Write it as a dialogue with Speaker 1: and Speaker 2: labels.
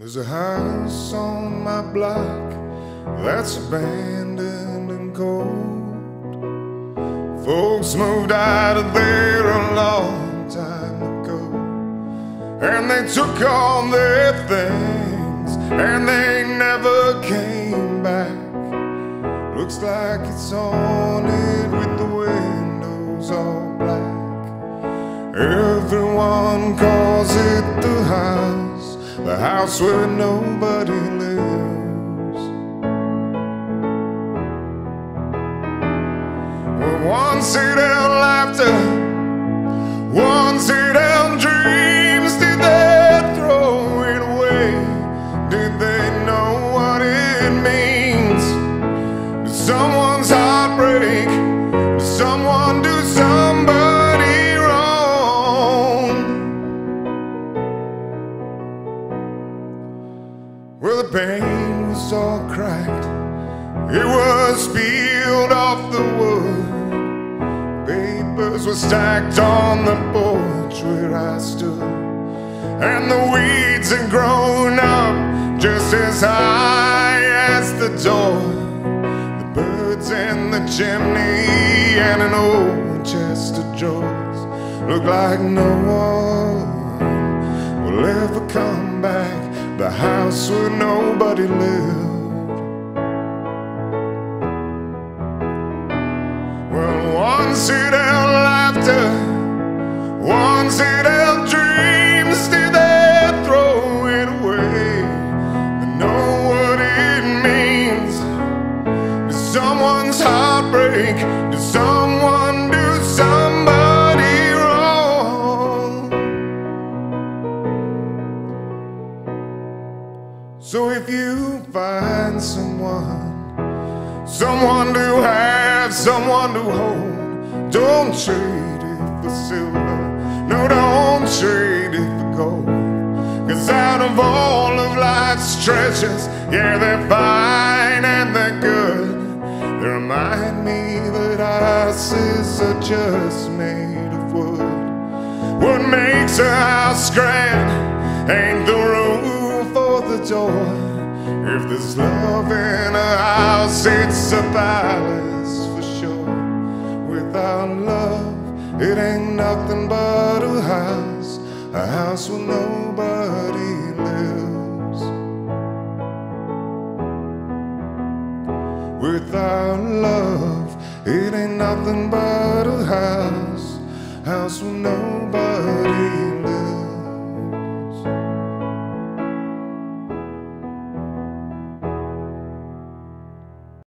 Speaker 1: There's a house on my block that's abandoned and cold. Folks moved out of there a long time ago. And they took all their things and they never came back. Looks like it's haunted with the windows all black. Everyone calls it the house, the house where nobody lives. Once it held laughter, once it held dreams. Did they throw it away? Did they know what it means? Did someone's Well, the paint was all cracked. It was peeled off the wood. Papers were stacked on the porch where I stood. And the weeds had grown up just as high as the door. The birds in the chimney and an old chest of drawers look like no one will ever come back. The house where nobody lived. Well, once it held laughter, once it held dreams. Did they throw it away? They know what it means. Did someone's heart break? Did So if you find someone Someone to have, someone to hold. Don't trade it for silver. No, don't trade it for gold. Cause out of all of life's treasures, yeah, they're fine and they're good. They remind me that houses are just made of wood. What makes a house grand ain't the door. If there's love in a house, it's a palace for sure. Without love, it ain't nothing but a house, a house where nobody lives. Without love, it ain't nothing but a house, house where nobody